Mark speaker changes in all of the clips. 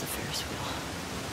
Speaker 1: the Ferris wheel.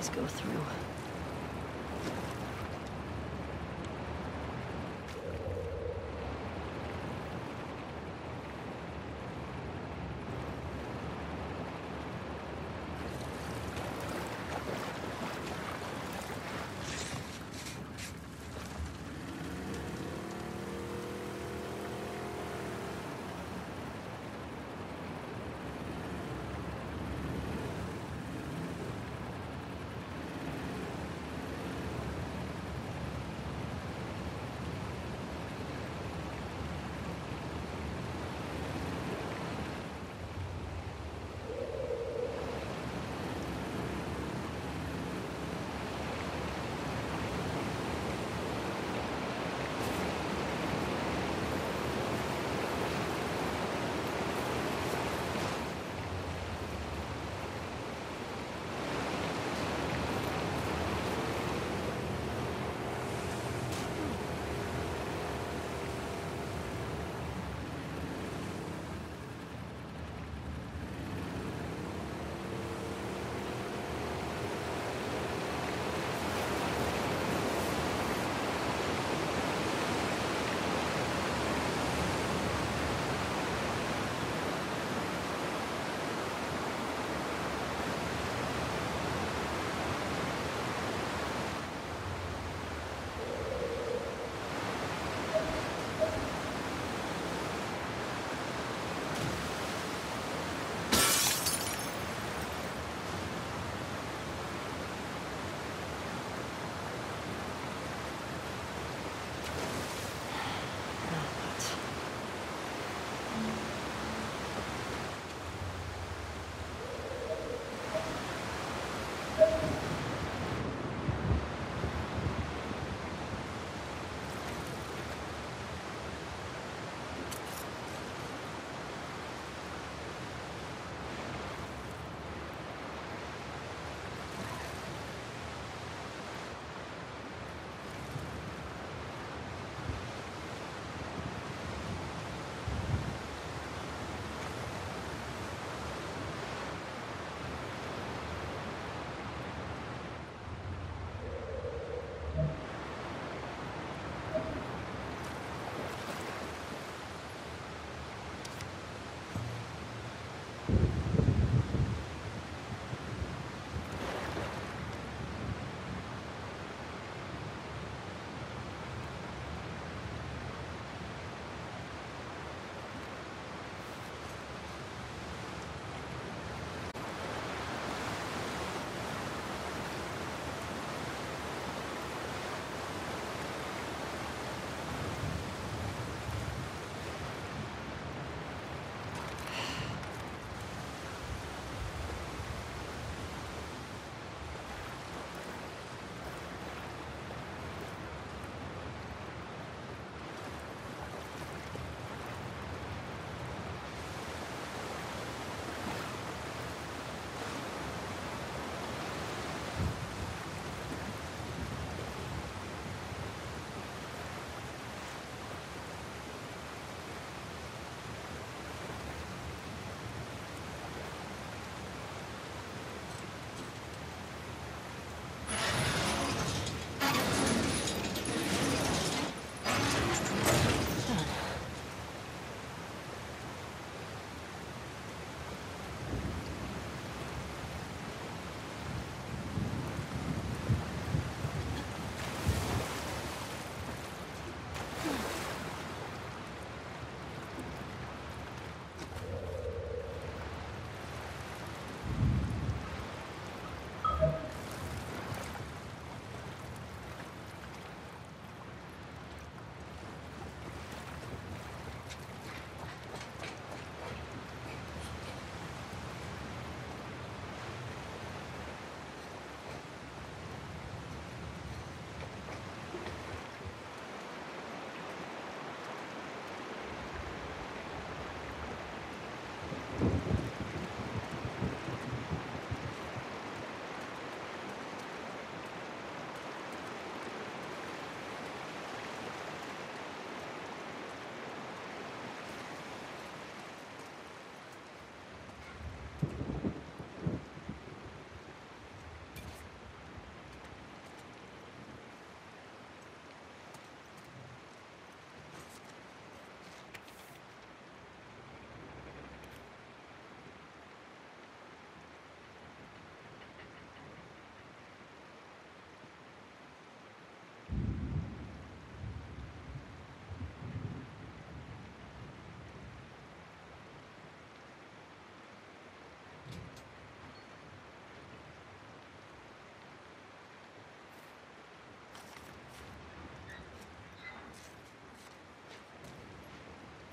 Speaker 1: Please go through.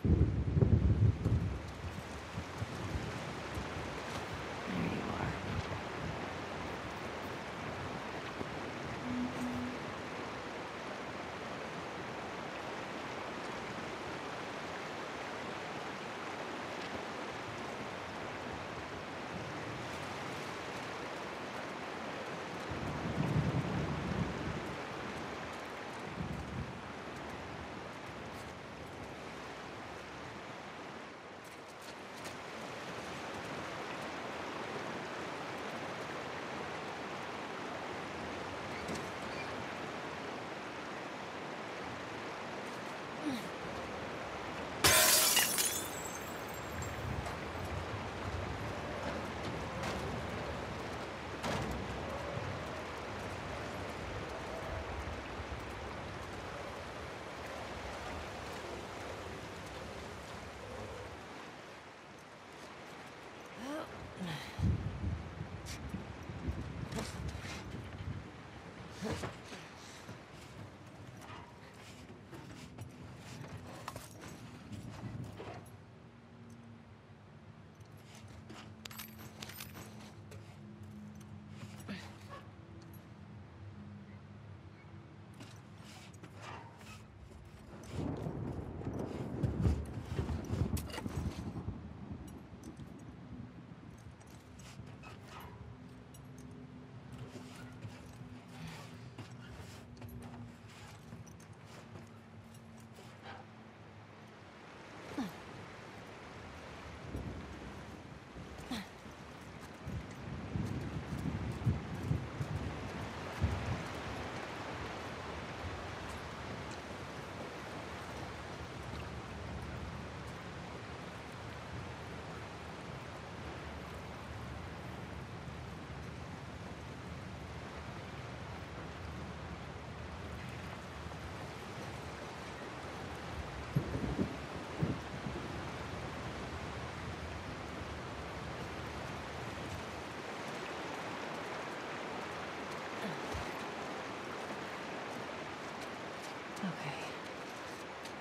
Speaker 1: There you.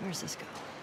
Speaker 1: Where's this go?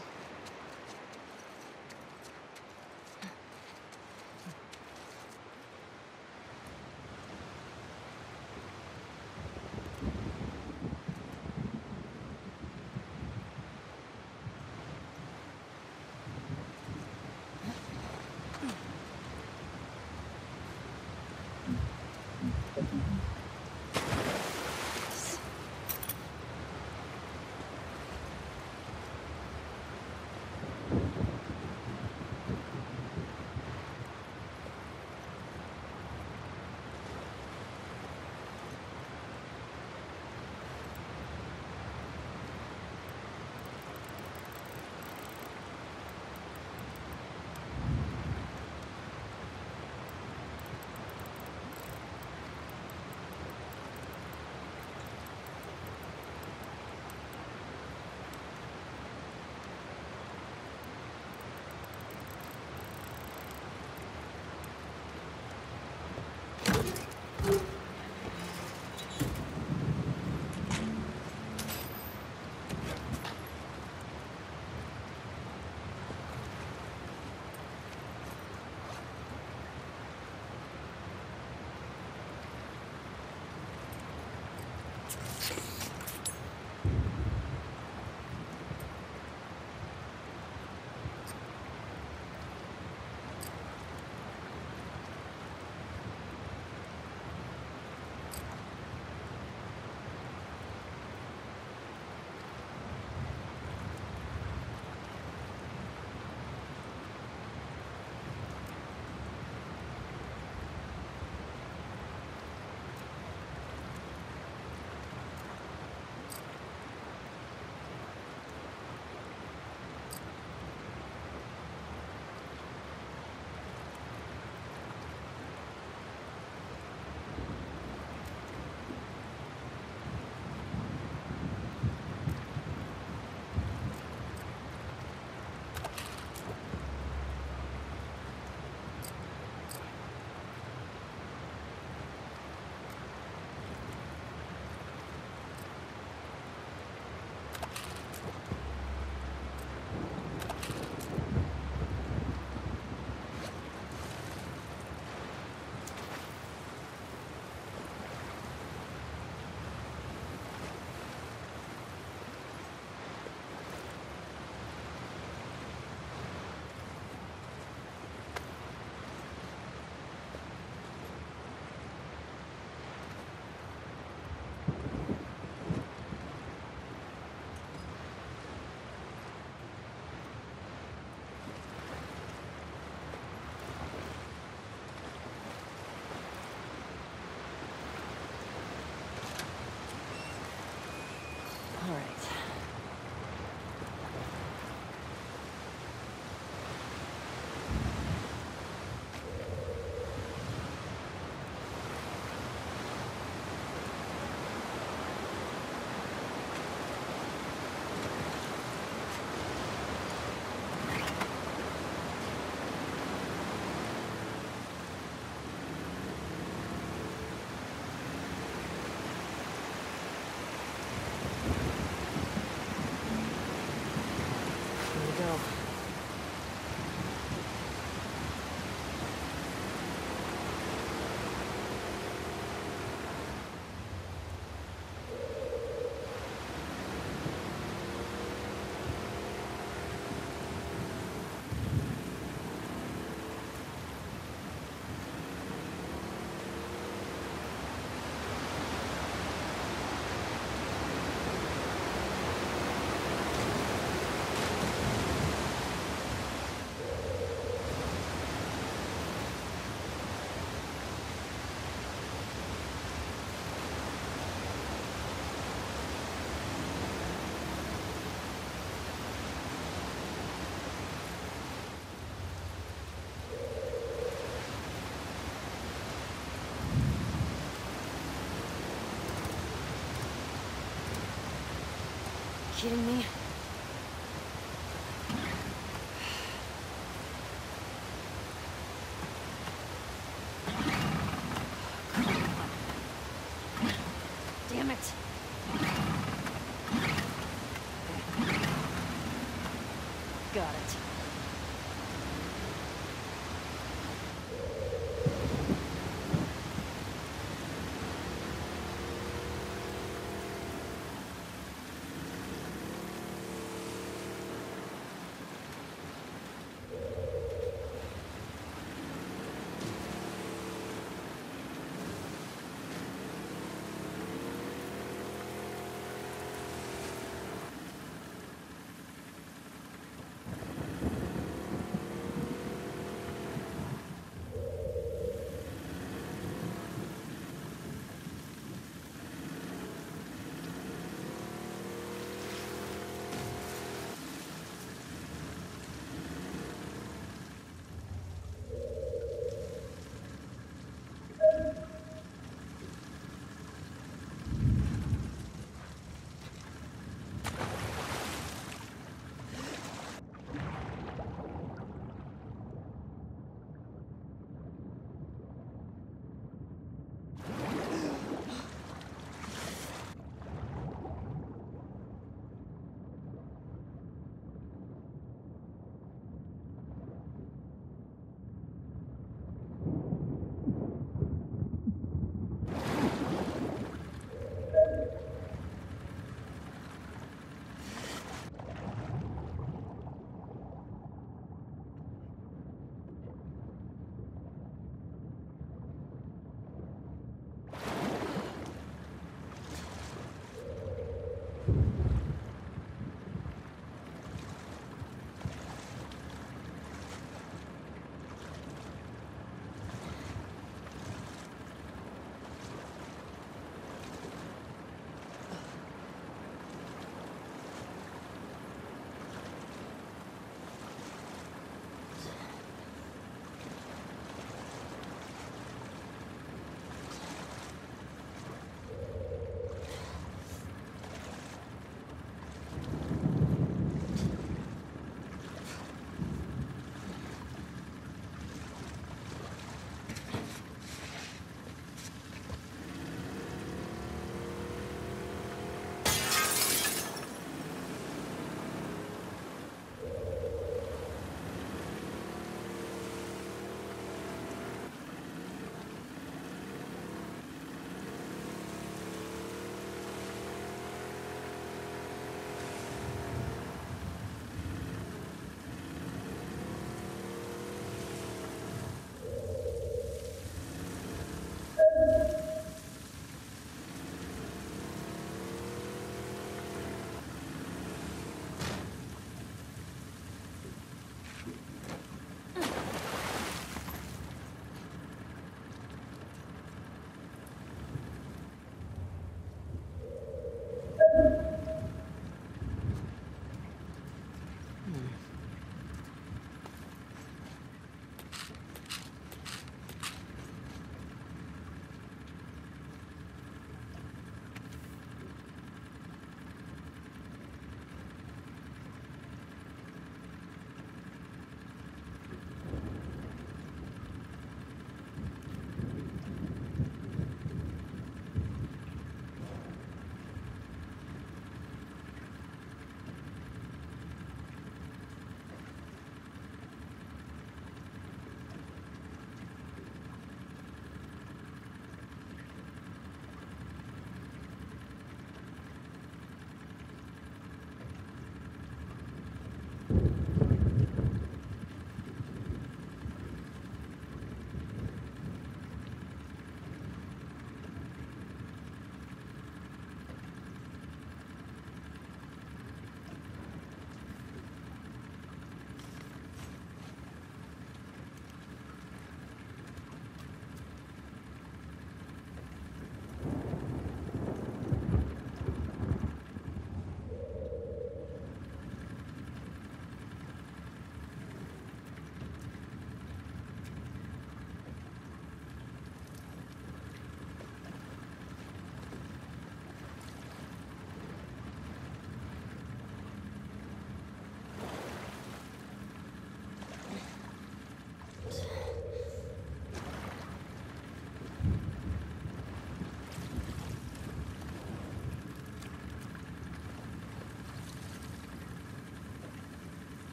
Speaker 1: Kidding me?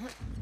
Speaker 1: Huh?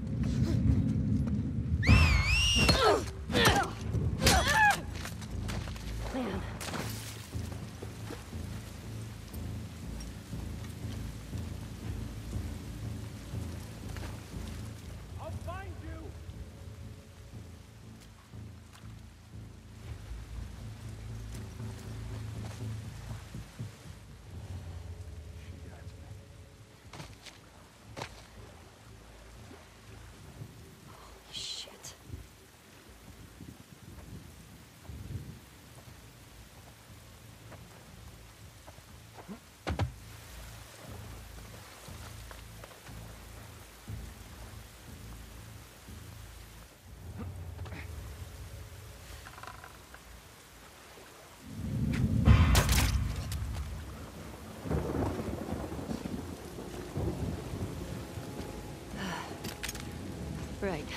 Speaker 1: Right.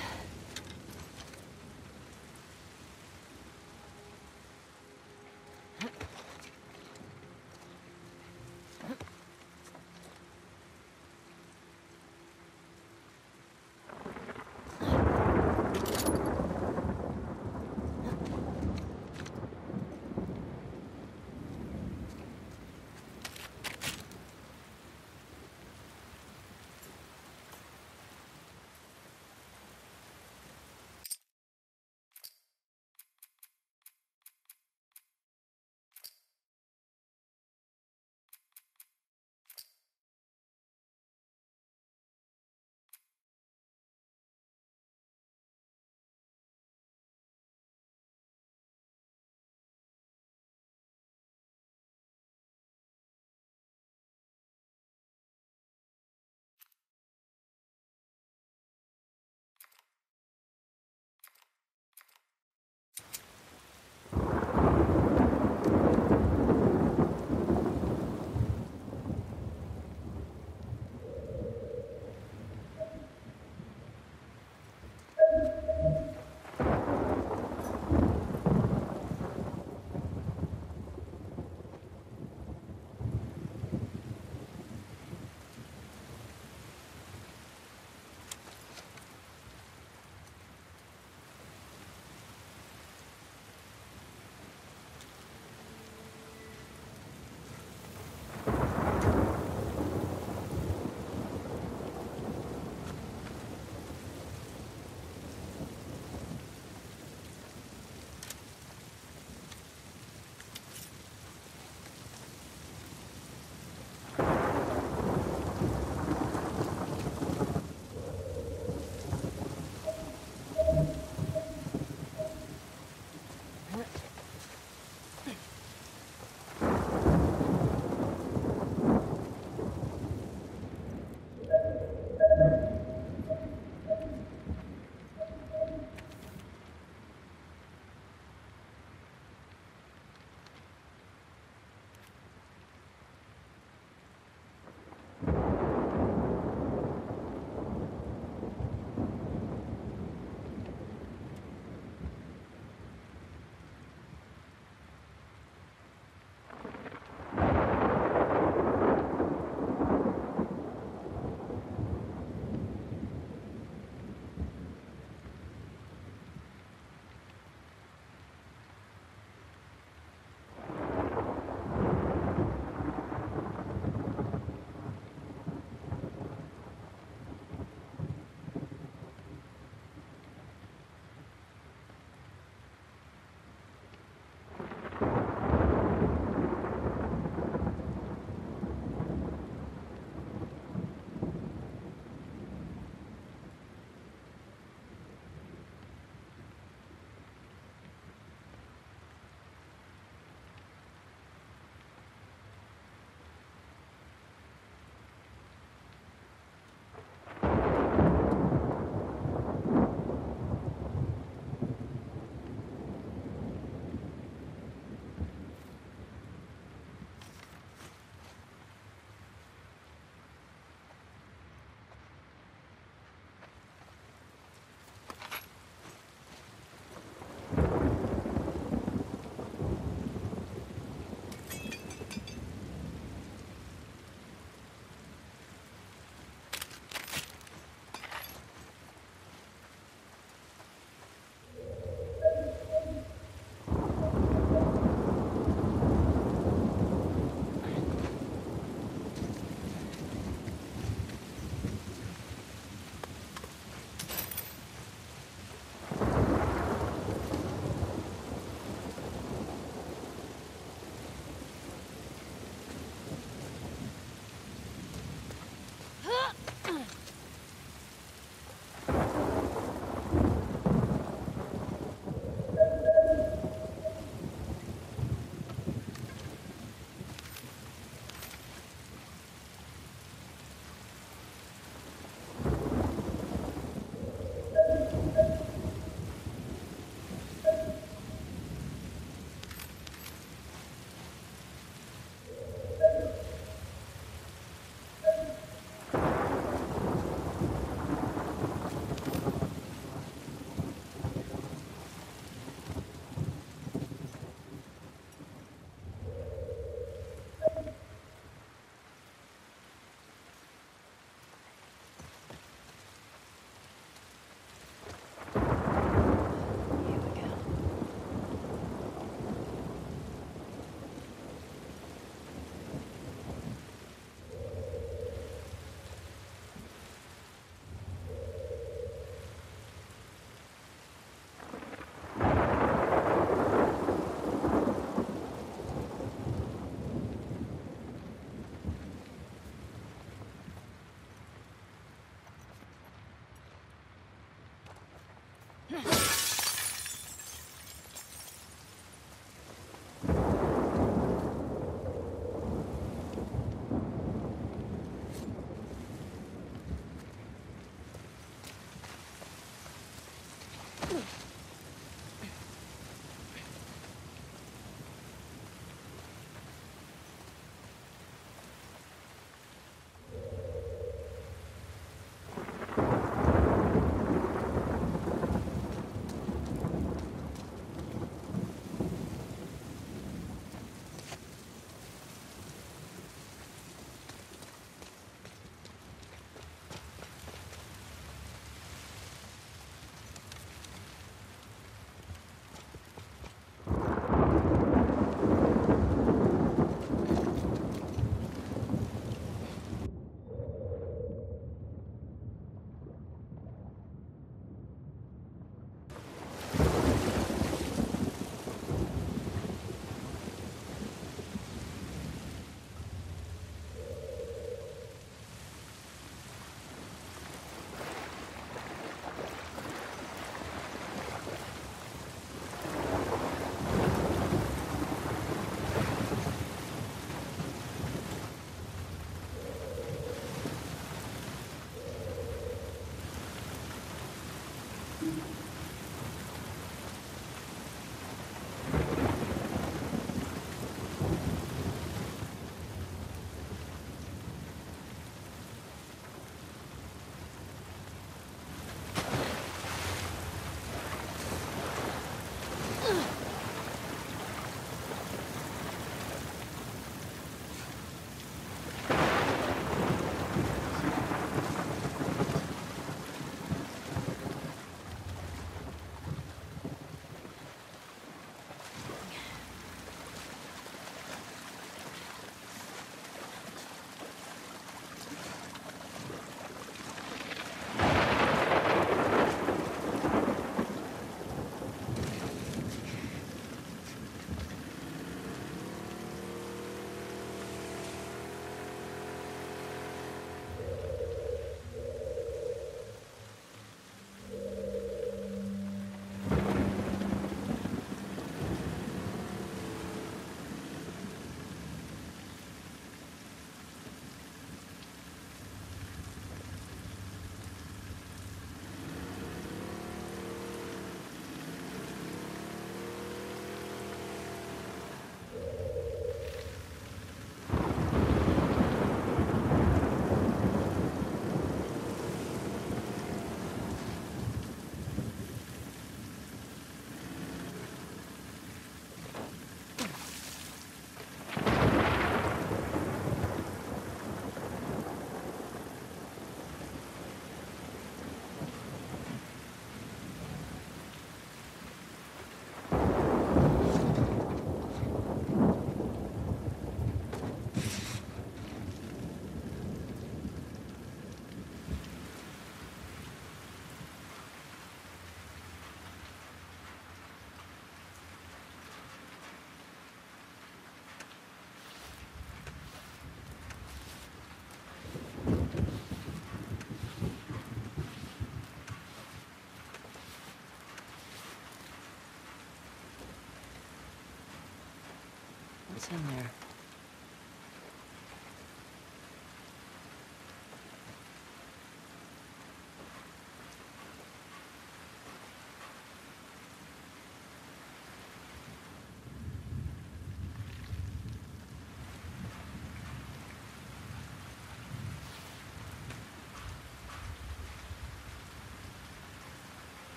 Speaker 1: What's in there?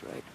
Speaker 1: Right.